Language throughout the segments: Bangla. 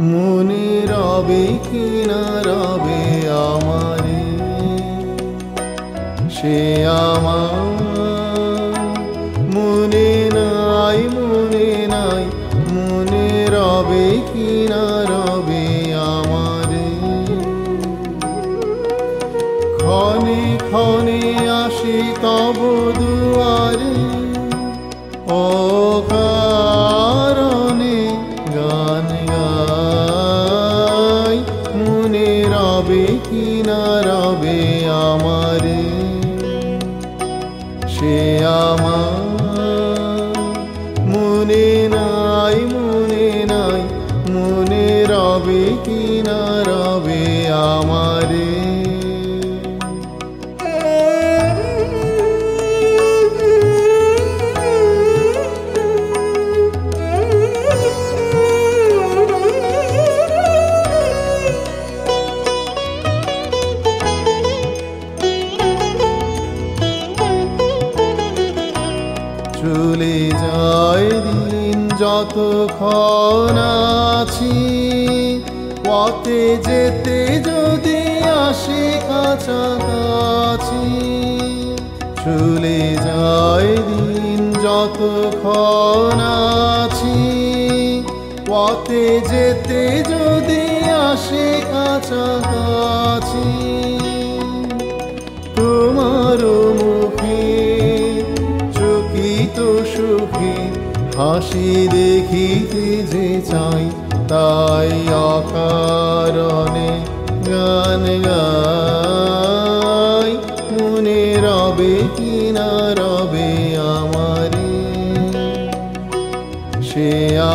মনে রবে কি না রবে আমারে? সে আমার মনে নাই মনে নাই, মনে রবে কি না রবে আমারে? ক্ষণে ক্ষণে আসি তব দুয়ারে রবে কি না রবে আমারে সে আমার যতক্ষণ আছি, পথে যেতে যদি আসে কাছাকাছি, চলে যায় দিন যতক্ষণ আছি, পথে যেতে যদি আসে কাছাকাছি। তোমার মুখে চকিত সুখে হাসি দেখিতে যে চাই, তাই অকারণে গান গাই। মনে রবে কি না রবে আমারে। সে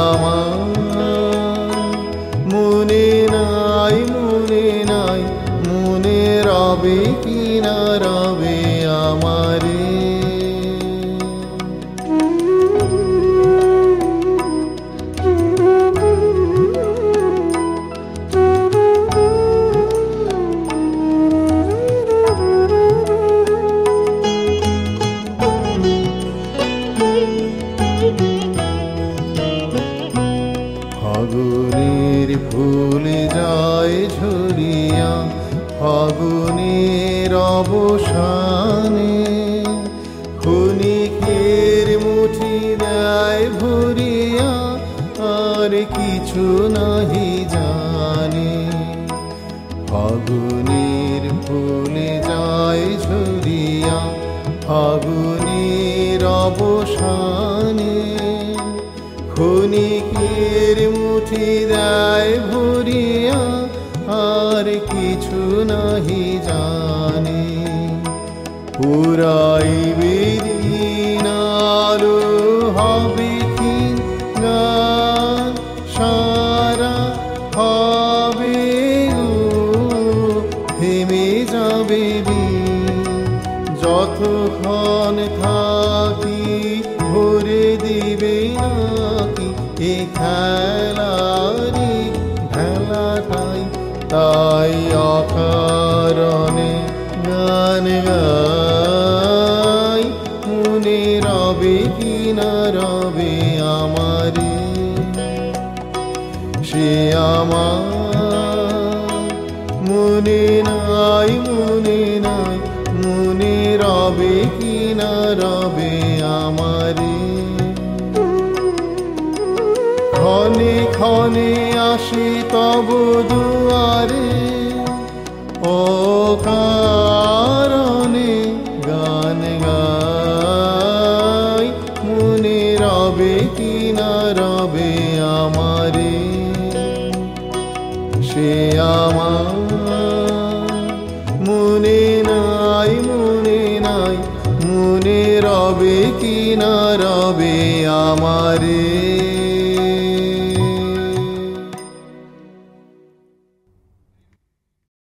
আমার মনে নাই মনে নাই, মনে রবে কি ফাগুনের ফুল যায় ঝরিয়া ফাগুনের অবসানে। ক্ষণিকের মুঠি দেয় ভরিয়া আর কিছু নাহি জানে। ফাগুনের ফুল যায় ঝরিয়া ফাগুনের অবসানে। ক্ষণিকের মুঠি দেয় ভরিয়া আর কিছু নাহি জানে। পুরাইবে দিন আলো হবে ক্ষীণ গান সারা হবে থেমে যাবে যতক্ষণ থাকি ভরে দিবে নাকি এ খেলারি ভেলাটাই তাই অকারণে গান গাই। মনে রবে কি না রবে আমারে? সে আমার মনে নাই মনে নাই, মনে রবে কি না রবে আমারে? ক্ষণে ক্ষণে আসি তব দুয়ারে ও কারণে গান গাই। মনে রবে কি না রবে আমারে, সে আমার। মনে নাই মনে নাই, মনে রবে কি না রবে আমারে।